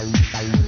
You.